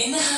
in the